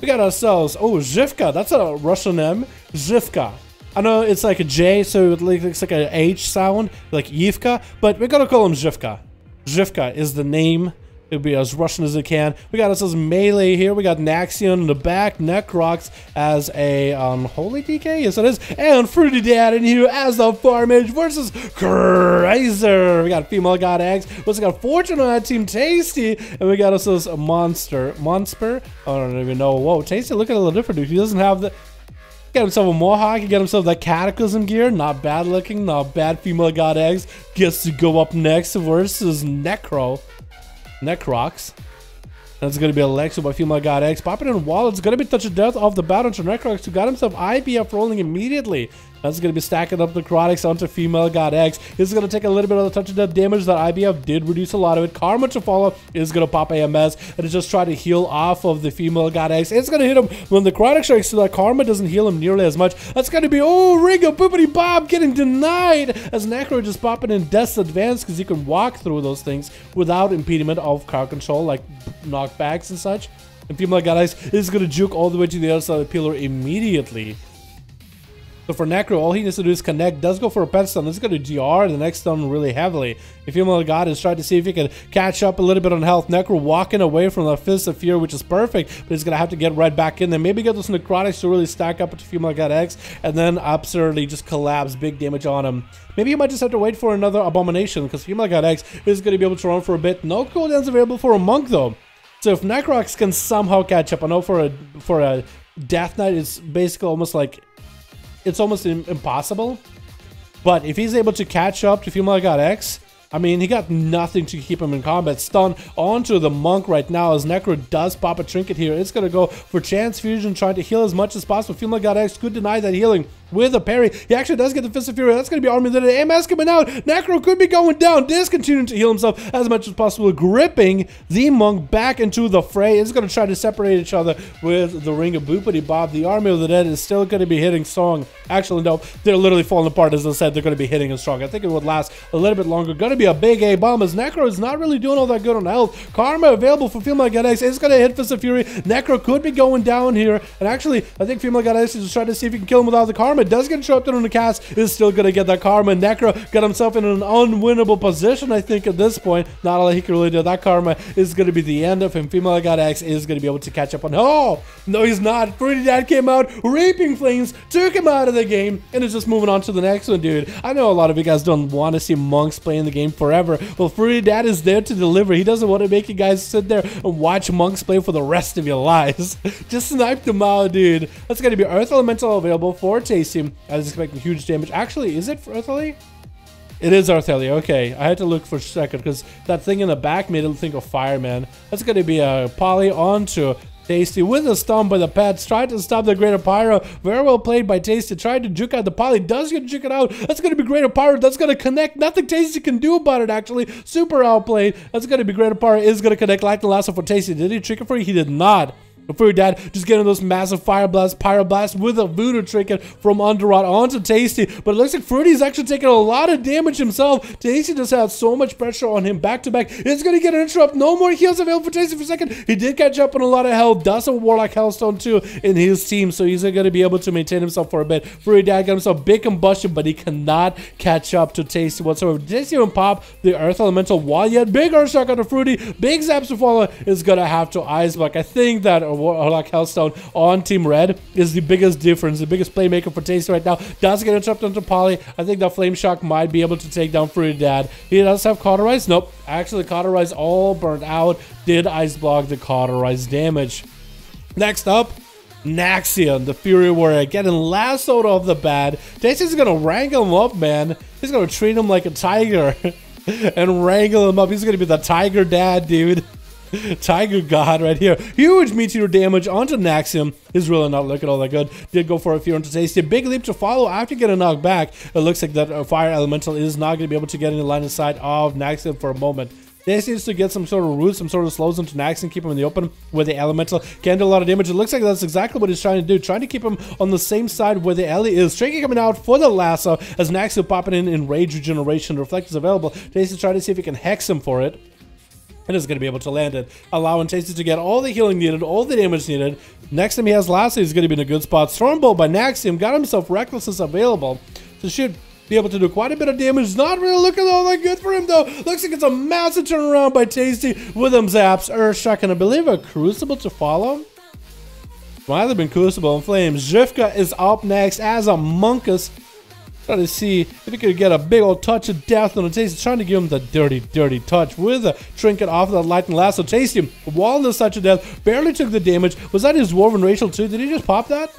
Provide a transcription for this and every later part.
We got ourselves, oh, Zhivka. That's a Russian name. Zhivka. I know it's like a J, so it looks like an H sound, like Yivka, but we're gonna call him Zhivka. Zhivka is the name. It'll be as Russian as it can. We got ourselves Melee here. We got Naxion in the back. Necrox as a um, Unholy DK. Yes, it is. And Fruity Dad in here as the Farmage versus Krazor. We got Female God Eggs. We also got Fortune on that team. Tasty. And we got ourselves a Monster. Monster? I don't even know. Whoa, Tasty looking a little different, dude. He doesn't have the... Get himself a Mohawk, got himself that Cataclysm gear, not bad looking, not bad female god eggs. Gets to go up next versus Necro. Necrox. That's to be Alexia by Female God X. Popping in wall. It's to be touch of death off the bat onto Necrox, who got himself IBF rolling immediately. That's going to be stacking up the Necrotics onto Female God X. This is going to take a little bit of the touch of death damage that IBF did reduce a lot of it. Karma to follow is going to pop AMS and it's just try to heal off of the Female God X. It's going to hit him when the Necrotic strikes, so that Karma doesn't heal him nearly as much. That's going to be, oh, Ringo Boopity Bob getting denied as Necro just popping in Death's Advance because you can walk through those things without impediment of crowd control, like knockbacks and such. And Female God X is going to juke all the way to the other side of the pillar immediately. So for Necro, all he needs to do is connect. Does go for a pet stun. This is going to GR the next stun really heavily. If Female God is trying to see if he can catch up a little bit on health. Necro walking away from the Fist of Fury, which is perfect, but he's going to have to get right back in there. Maybe get those Necrotics to really stack up to Female God X, and then absurdly just collapse big damage on him. Maybe you might just have to wait for another Abomination, because Female God X is going to be able to run for a bit. No cooldowns available for a Monk, though. So if Necrox can somehow catch up, I know for a for a Death Knight, it's basically almost like it's almost impossible. But if he's able to catch up to Female God X, I mean, he got nothing to keep him in combat. Stun onto the Monk right now as Necro does pop a trinket here. It's going to go for Chance Fusion, trying to heal as much as possible. Female God X could deny that healing with a parry. He actually does get the Fist of Fury. That's going to be Army Limited. AMS coming out. Necro could be going down. Discontinuing to heal himself as much as possible, gripping the Monk back into the fray. It's going to try to separate each other with the Ring of Boopity Bob. The Army of the Dead is still going to be hitting strong. Actually, no, they're literally falling apart. As I said, they're going to be hitting and strong. I think it would last a little bit longer. Going to be a big A bomb as Necro is not really doing all that good on health. Karma available for Female God X. It's going to hit Fist of Fury. Necro could be going down here. And actually, I think Female God X is just trying to see if he can kill him without the Karma. It does get interrupted on the cast. Is still going to get that Karma. Necro got himself in an unwinnable position, I think, at this point. Not all he can really do. That Karma is going to be the end of him. Female God X is going to be able to catch up on. Oh, no, he's not. Fruity Dad came out, reaping flames, took him out of the game, and is just moving on to the next one, dude. I know a lot of you guys don't want to see monks playing the game forever. Well, Fruity Dad is there to deliver. He doesn't want to make you guys sit there and watch monks play for the rest of your lives. just snipe them out, dude. That's going to be Earth Elemental available for Tasty. I was expecting huge damage. Actually, is it Earthly? It is Arthelia. Okay, I had to look for a second because that thing in the back made it think of Fireman. That's going uh, to be a poly onto Tasty with a stun by the pets. Tried to stop the Greater Pyro. Very well played by Tasty. Tried to juke out the poly. Does get juke it out. That's going to be Greater Pyro. That's going to connect. Nothing Tasty can do about it, actually. Super outplayed. That's going to be Greater Pyro. Is going to connect like the last one for Tasty. Did he trick it for you? He did not. Before dad just getting those massive fire blasts, pyro blasts with a voodoo trinket from Underrot onto Tasty. But it looks like Fruity's actually taking a lot of damage himself. Tasty just had so much pressure on him back to back. It's gonna get an interrupt. No more heals available for Tasty for a second. He did catch up on a lot of health. Does a Warlock Healthstone too in his team, so he's gonna be able to maintain himself for a bit. Fruity Dad got himself big combustion, but he cannot catch up to Tasty whatsoever. Tasty even pop the Earth Elemental while yet big Earth Shock on the Fruity. Big Zaps to follow is gonna have to Ice Block. I think that Warlock Healthstone on Team Red is the biggest difference, the biggest playmaker for Tasty right now. Does get interrupted onto Poly. I think that Flame Shock might be able to take down Fruity Dad. He does have Cauterize. Nope. Actually, Cauterize all burnt out. Did Ice Block the Cauterize damage. Next up, Naxion, the Fury Warrior, getting lassoed off the bat. Tasty's gonna wrangle him up, man. He's gonna treat him like a tiger and wrangle him up. He's gonna be the tiger dad, dude. Tiger God right here. Huge meteor damage onto Naxium. Is really not looking all that good. Did go for a fear into tasty. Big leap to follow after getting knocked back. It looks like that uh, fire elemental is not going to be able to get in the line of sight of Naxium for a moment. This needs to get some sort of root, some sort of slows into Nax and keep him in the open where the elemental can do a lot of damage. It looks like that's exactly what he's trying to do, trying to keep him on the same side where the Ellie is. Tricky coming out for the lasso as Nax popping in Enraged Regeneration. Reflect is available. Tasty trying to see if he can hex him for it and is going to be able to land it, allowing Tasty to get all the healing needed, all the damage needed. Next time he has Lasso, he's going to be in a good spot. Stormbolt by Naxium got himself Recklessness available to shoot be able to do quite a bit of damage. Not really looking all that good for him, though. Looks like it's a massive turnaround by Tasty with him zaps. Earthshock, and I believe a Crucible to follow. Might have been Crucible and Flames. Zhivka is up next as a Monkus. Trying to see if he could get a big old touch of death on the Tasty. Trying to give him the dirty, dirty touch with a trinket off of that lightning lasso. Tasty, wall this touch of death, barely took the damage. Was that his Dwarven Racial too? Did he just pop that?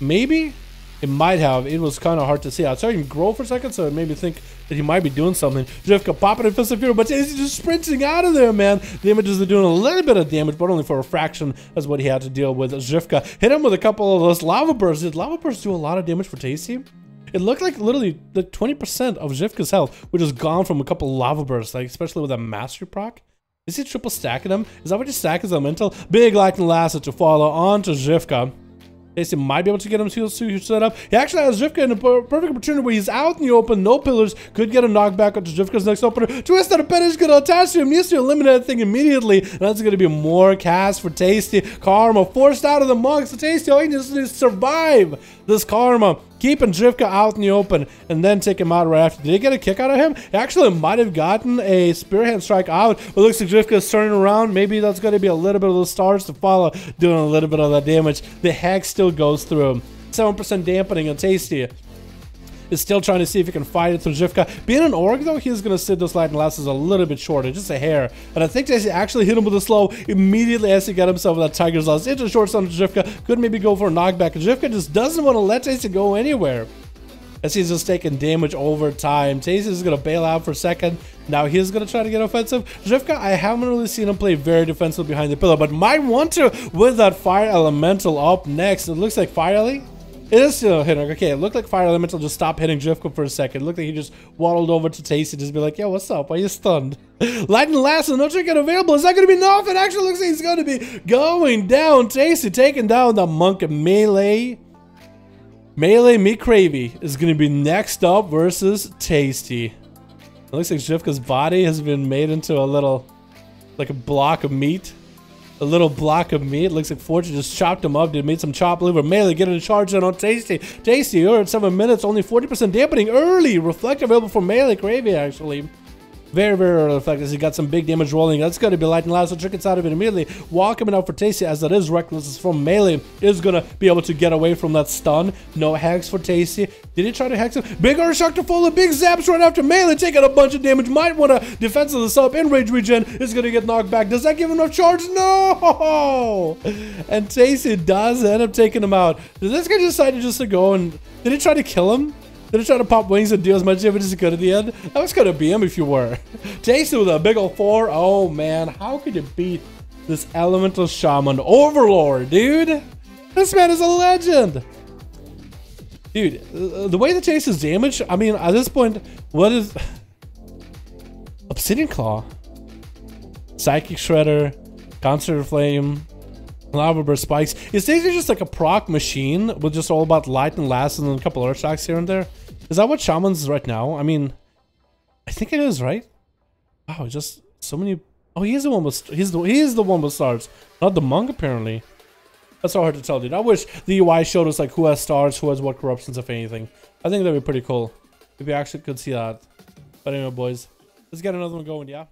Maybe? It might have. It was kind of hard to see. I saw him grow for a second, so it made me think that he might be doing something. Zhivka popping in Fist of Fury, but he's just sprinting out of there, man. The images are doing a little bit of damage, but only for a fraction as what he had to deal with. Zhivka hit him with a couple of those lava bursts. Did lava bursts do a lot of damage for Tasty? It looked like literally the 20% of Zhivka's health, which is gone from a couple lava bursts, like especially with a mastery proc. Is he triple stacking them? Is that what you stack his elemental? Big lightning lasso to follow on to Zhivka. Jason might be able to get him to set up. He actually has Zhivka in a perfect opportunity where he's out in the open, no pillars, could get a knockback onto Zhivka's next opener. Twist out a pen is going to attach to him, needs to eliminate that thing immediately. And that's going to be more cast for Tasty. Karma forced out of the monks. So Tasty all needs to survive this Karma keeping Zhivka out in the open and then take him out right after. Did he get a kick out of him? He actually might have gotten a spearhand strike out. It looks like Zhivka's turning around. Maybe that's going to be a little bit of the stars to follow, doing a little bit of that damage. The hex still goes through him. 7% dampening and tasty is still trying to see if he can fight it through Zhivka. Being an Orc, though, he's going to sit those lightning lasses a little bit shorter, just a hair. And I think Jesse actually hit him with a slow immediately as he got himself that Tiger's Lust. It's a short son to Zhivka. Could maybe go for a knockback. Zhivka just doesn't want to let Jesse go anywhere. As he's just taking damage over time. Chase is going to bail out for a second. Now he's going to try to get offensive. Zhivka, I haven't really seen him play very defensive behind the pillar, but might want to with that Fire Elemental up next. It looks like Fire Ellie it is still hitting. Okay, it looked like Fire Elemental just stopped hitting Zhivka for a second. It looked like he just waddled over to Tasty just be like, yo, what's up? Why you stunned? Lightning Lasso, no trinket available. Is that going to be enough? It actually looks like he's going to be going down. Tasty taking down the Monk Melee. Melee Me Cravey is going to be next up versus Tasty. It looks like Zhivka's body has been made into a little, like a block of meat a little block of meat. Looks like Fortune just chopped him up. Did made some chopped liver. Melee getting a charge on oh, Tasty. Tasty, you're at 7 minutes. Only 40% dampening early. Reflect available for Melee Gravy, actually. Very, very early effect as he got some big damage rolling. That's going to be Lightning Lasso. Trinkets out of it immediately. Wall coming out for Tasty as that is Reckless from Melee. Is going to be able to get away from that stun. No hex for Tasty. Did he try to hex him? Big Earth Shock to follow. Big Zaps right after Melee. Taking a bunch of damage. Might want to defensive this up. Enraged Regen is going to get knocked back. Does that give him enough charge? No! And Tasty does end up taking him out. Did this guy decide to just to go and... Did he try to kill him? Did he try to pop wings and do as much damage as he could at the end? That was gonna be him if you were. Tasty with a big old four. Oh man, how could you beat this elemental shaman overlord, dude? This man is a legend. Dude, uh, the way the chase is damaged, I mean, at this point, what is... Obsidian Claw. Psychic Shredder. Concentrated Flame. Lava Burst Spikes. Is Daisy just like a proc machine with just all about light and last and a couple earth shocks here and there? Is that what Shaman's right now? I mean, I think it is, right? Wow, just so many... Oh, he's the one with... He's the, he is the one with stars. Not the monk, apparently. That's so hard to tell, dude. I wish the UI showed us, like, who has stars, who has what corruptions, if anything. I think that'd be pretty cool. If we actually could see that. But anyway, boys. Let's get another one going, yeah?